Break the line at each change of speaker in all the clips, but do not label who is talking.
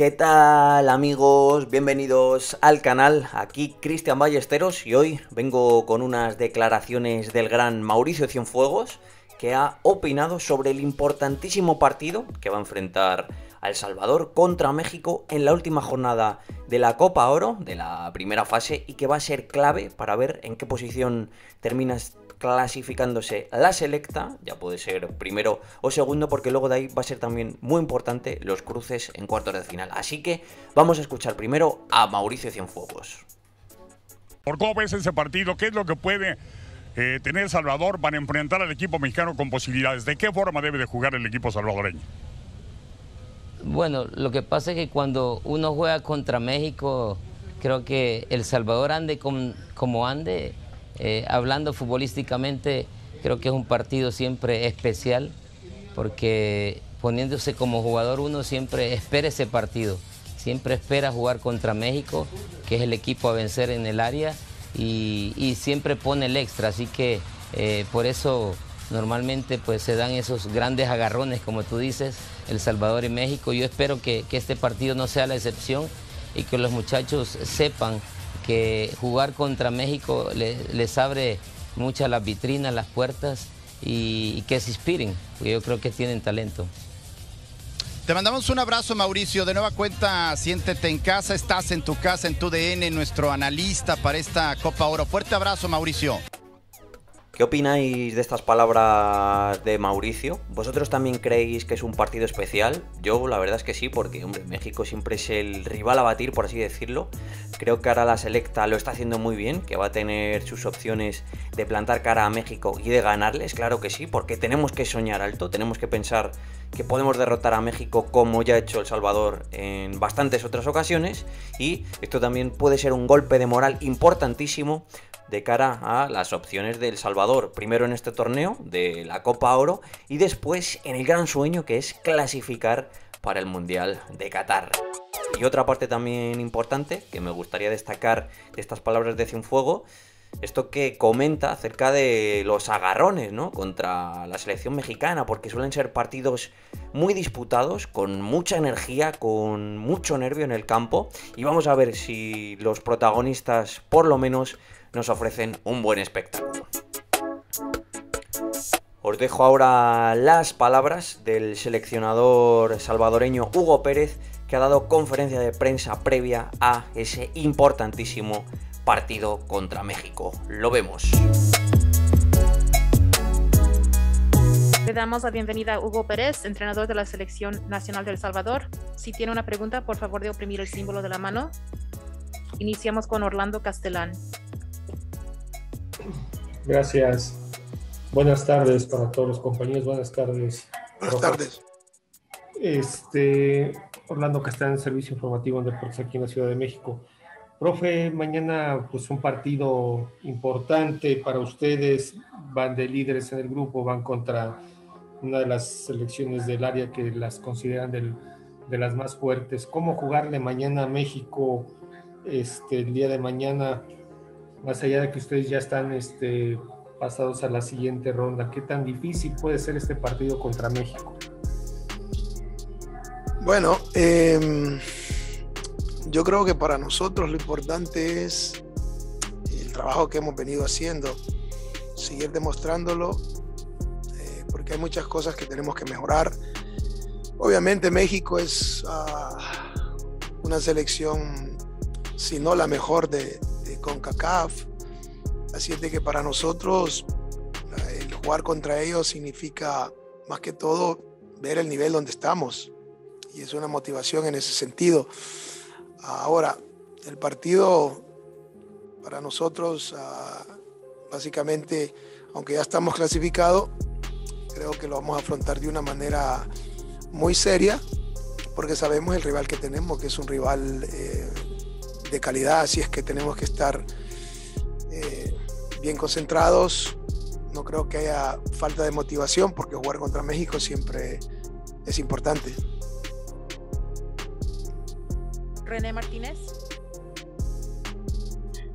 ¿Qué tal amigos? Bienvenidos al canal, aquí Cristian Ballesteros y hoy vengo con unas declaraciones del gran Mauricio Cienfuegos que ha opinado sobre el importantísimo partido que va a enfrentar El Salvador contra México en la última jornada de la Copa Oro, de la primera fase, y que va a ser clave para ver en qué posición termina clasificándose la selecta, ya puede ser primero o segundo, porque luego de ahí va a ser también muy importante los cruces en cuartos de final. Así que vamos a escuchar primero a Mauricio Cienfuegos.
¿Por cómo ves ese partido? ¿Qué es lo que puede eh, tener Salvador para enfrentar al equipo mexicano con posibilidades? ¿De qué forma debe de jugar el equipo salvadoreño?
Bueno, lo que pasa es que cuando uno juega contra México, creo que El Salvador ande como ande, eh, hablando futbolísticamente, creo que es un partido siempre especial, porque poniéndose como jugador uno siempre espera ese partido, siempre espera jugar contra México, que es el equipo a vencer en el área, y, siempre pone el extra, así que eh, por eso normalmente pues se dan esos grandes agarrones, como tú dices, El Salvador y México. Yo espero que, este partido no sea la excepción y que los muchachos sepan que jugar contra México les, abre muchas las vitrinas, las puertas y, que se inspiren, porque yo creo que tienen talento.
Te mandamos un abrazo, Mauricio. De nueva cuenta, siéntete en casa, estás en tu casa, en tu DN, nuestro analista para esta Copa Oro. Fuerte abrazo, Mauricio.
¿Qué opináis de estas palabras de Mauricio? ¿Vosotros también creéis que es un partido especial? Yo la verdad es que sí, porque hombre, México siempre es el rival a batir, por así decirlo. Creo que ahora la selecta lo está haciendo muy bien, que va a tener sus opciones de plantar cara a México y de ganarles, claro que sí, porque tenemos que soñar alto, tenemos que pensar que podemos derrotar a México como ya ha hecho El Salvador en bastantes otras ocasiones y esto también puede ser un golpe de moral importantísimo de cara a las opciones del Salvador, primero en este torneo de la Copa Oro y después en el gran sueño que es clasificar para el Mundial de Qatar. Y otra parte también importante que me gustaría destacar de estas palabras de Cienfuego, esto que comenta acerca de los agarrones ¿no? contra la selección mexicana, porque suelen ser partidos muy disputados, con mucha energía, con mucho nervio en el campo, y vamos a ver si los protagonistas por lo menos nos ofrecen un buen espectáculo. Os dejo ahora las palabras del seleccionador salvadoreño Hugo Pérez, que ha dado conferencia de prensa previa a ese importantísimo partido contra México. Lo vemos.
Le damos la bienvenida a Hugo Pérez, entrenador de la Selección Nacional del Salvador. Si tiene una pregunta, por favor de oprimir el símbolo de la mano. Iniciamos con Orlando Castellán.
Gracias. Buenas tardes para todos los compañeros. Buenas tardes.
Buenas tardes.
Este, Orlando Castellán, Servicio Informativo de Deportes aquí en la Ciudad de México. Profe, mañana pues un partido importante para ustedes. Van de líderes en el grupo, van contra una de las selecciones del área que las consideran de las más fuertes. ¿Cómo jugarle mañana a México este, el día de mañana? más allá de que ustedes ya están este, pasados a la siguiente ronda, ¿qué tan difícil puede ser este partido contra México?
Bueno, em, yo creo que para nosotros lo importante es el trabajo que hemos venido haciendo, seguir demostrándolo, eh, porque hay muchas cosas que tenemos que mejorar. Obviamente México es ah, una selección, si no la mejor de, con CACAF. Así es de que para nosotros el jugar contra ellos significa más que todo ver el nivel donde estamos. Y es una motivación en ese sentido. Ahora, el partido para nosotros, ah, básicamente, aunque ya estamos clasificados, creo que lo vamos a afrontar de una manera muy seria, porque sabemos el rival que tenemos, que es un rival eh, de calidad, así es que tenemos que estar eh, bien concentrados. No creo que haya falta de motivación porque jugar contra México siempre es importante.
René Martínez.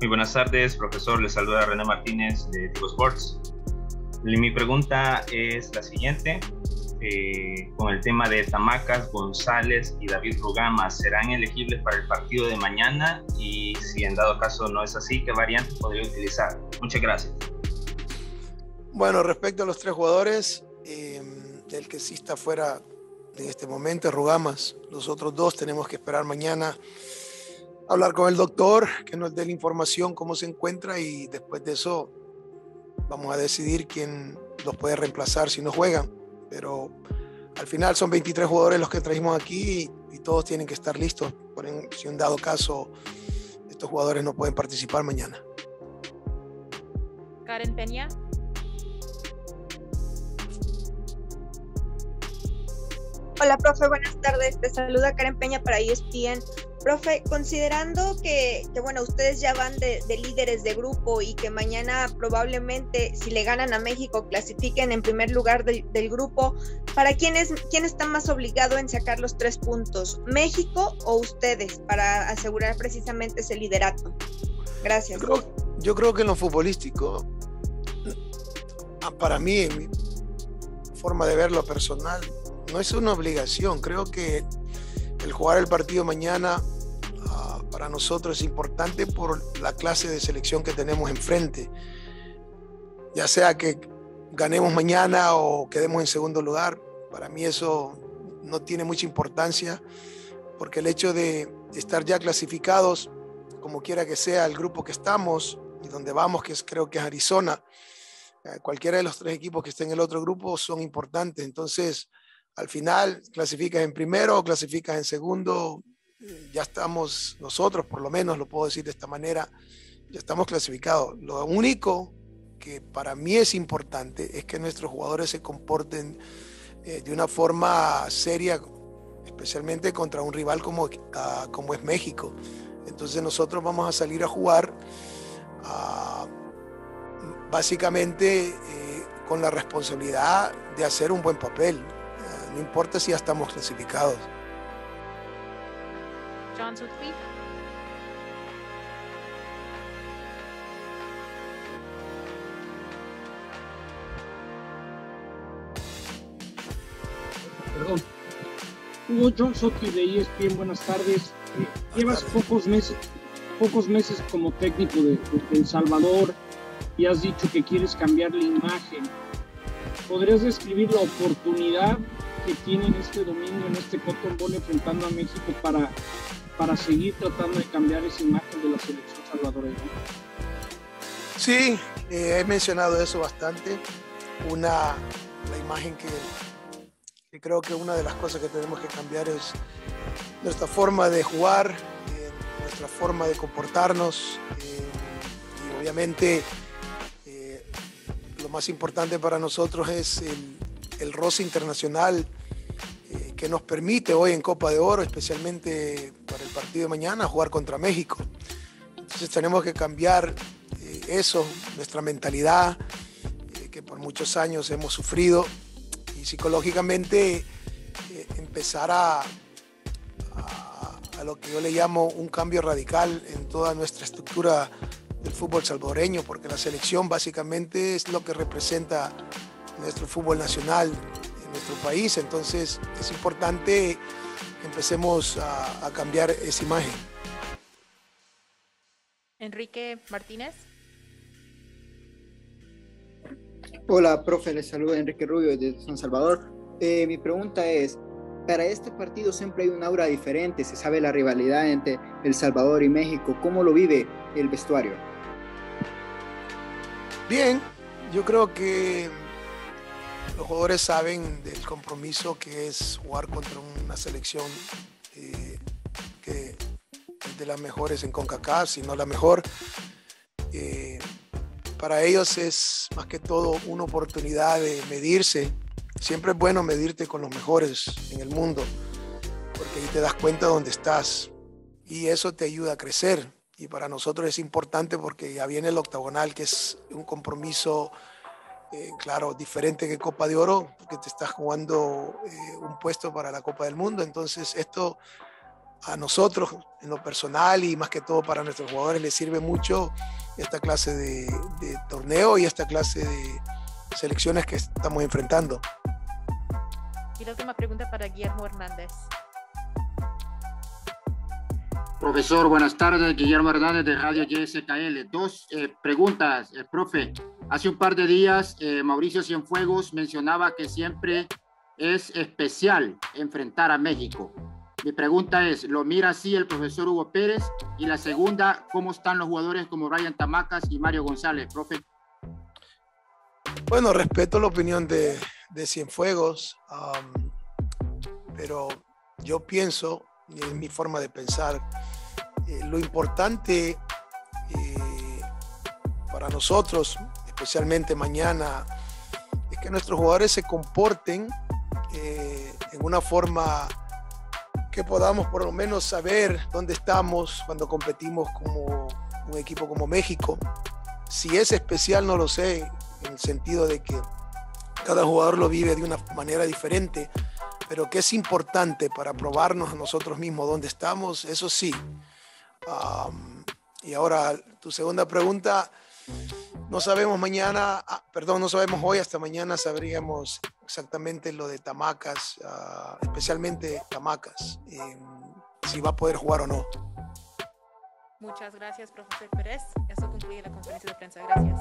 Muy buenas tardes, profesor. Les saluda René Martínez de Tigo Sports. Mi pregunta es la siguiente. eh, con el tema de Tamacas, González y David Rugama. ¿Serán elegibles para el partido de mañana? Y si en dado caso no es así, ¿qué variantes podría utilizar? Muchas gracias.
Bueno, respecto a los tres jugadores, eh, el que sí está fuera en este momento Rugamas. Los otros dos tenemos que esperar mañana hablar con el doctor, que nos dé la información, cómo se encuentra y después de eso vamos a decidir quién los puede reemplazar si no juegan. Pero al final son 23 jugadores los que trajimos aquí y, todos tienen que estar listos. Por si en dado caso estos jugadores no pueden participar mañana.
Karen Peña.
Hola, profe, buenas tardes. Te saluda Karen Peña para ESPN. Profe, considerando que, bueno, ustedes ya van de, líderes de grupo y que mañana probablemente si le ganan a México clasifiquen en primer lugar del grupo, ¿para quién, es, quién está más obligado en sacar los tres puntos? ¿México o ustedes para asegurar precisamente ese liderato? Gracias.
Yo creo, yo creo que en lo futbolístico, ah, para mí, en mi forma de verlo personal, no es una obligación. Creo que el jugar el partido mañana ah, para nosotros es importante por la clase de selección que tenemos enfrente. Ya sea que ganemos mañana o quedemos en segundo lugar, para mí eso no tiene mucha importancia porque el hecho de estar ya clasificados, como quiera que sea el grupo que estamos y donde vamos, que es, creo que es Arizona, eh, cualquiera de los tres equipos que estén en el otro grupo son importantes. Entonces, al final clasificas en primero clasificas en segundo, ya estamos nosotros, por lo menos lo puedo decir de esta manera, ya estamos clasificados. Lo único que para mí es importante es que nuestros jugadores se comporten eh, de una forma seria, especialmente contra un rival como, ah, como es México. Entonces nosotros vamos a salir a jugar ah, básicamente eh, con la responsabilidad de hacer un buen papel no importa si ya estamos clasificados.
John Sutcliffe.
Perdón. Hugo John Sutcliffe de ESPN, buenas tardes. Eh, llevas pocos meses, pocos meses como técnico de, de El Salvador y has dicho que quieres cambiar la imagen. ¿Podrías describir la oportunidad que tienen este domingo en este Cotton Bowl enfrentando a México para, para seguir tratando de cambiar esa imagen de la selección salvadoreña?
Sí, eh, he mencionado eso bastante. Una, la imagen que, creo que una de las cosas que tenemos que cambiar es nuestra forma de jugar, eh, nuestra forma de comportarnos eh, y obviamente lo más importante para nosotros es el, el roce internacional eh, que nos permite hoy en Copa de Oro, especialmente para el partido de mañana, jugar contra México. Entonces tenemos que cambiar eh, eso, nuestra mentalidad, eh, que por muchos años hemos sufrido, y psicológicamente empezar a, a, a lo que yo le llamo un cambio radical en toda nuestra estructura del fútbol salvadoreño, porque la selección básicamente es lo que representa nuestro fútbol nacional en nuestro país. Entonces es importante que empecemos a, cambiar esa imagen.
Enrique Martínez.
Hola, profe, les saluda Enrique Rubio de San Salvador. Eh, mi pregunta es, para este partido siempre hay un aura diferente, se sabe la rivalidad entre El Salvador y México, ¿cómo lo vive el vestuario?
Bien, yo creo que los jugadores saben del compromiso que es jugar contra una selección eh, que de las mejores en CONCACAF, si no la mejor. Eh, para ellos es más que todo una oportunidad de medirse. Siempre es bueno medirte con los mejores en el mundo, porque ahí te das cuenta de dónde estás y eso te ayuda a crecer. Y para nosotros es importante porque ya viene el octagonal, que es un compromiso eh, claro, diferente que Copa de Oro, porque te estás jugando eh, un puesto para la Copa del Mundo. Entonces, esto a nosotros, en lo personal y más que todo para nuestros jugadores, les sirve mucho esta clase de, torneo y esta clase de selecciones que estamos enfrentando.
Y la última pregunta para Guillermo Hernández.
Profesor, buenas tardes. Guillermo Hernández de Radio YSKL. Dos eh, preguntas, eh, profe. Hace un par de días, eh, Mauricio Cienfuegos mencionaba que siempre es especial enfrentar a México. Mi pregunta es, ¿lo mira así el profesor Hugo Pérez? Y la segunda, ¿cómo están los jugadores como Ryan Tamacas y Mario González, profe?
Bueno, respeto la opinión de, Cienfuegos, pero yo pienso, en mi forma de pensar, eh, lo importante eh, para nosotros, especialmente mañana, es que nuestros jugadores se comporten eh, en una forma que podamos por lo menos saber dónde estamos cuando competimos como un equipo como México. Si es especial, no lo sé, en el sentido de que cada jugador lo vive de una manera diferente, pero que es importante para probarnos a nosotros mismos dónde estamos, eso sí. y ahora tu segunda pregunta, no sabemos mañana, ah, perdón, no sabemos hoy, hasta mañana sabríamos exactamente lo de Tamacas, ah, especialmente Tamacas, em, si va a poder jugar o no.
Muchas gracias, profesor Pérez. Eso concluye la conferencia de prensa. Gracias.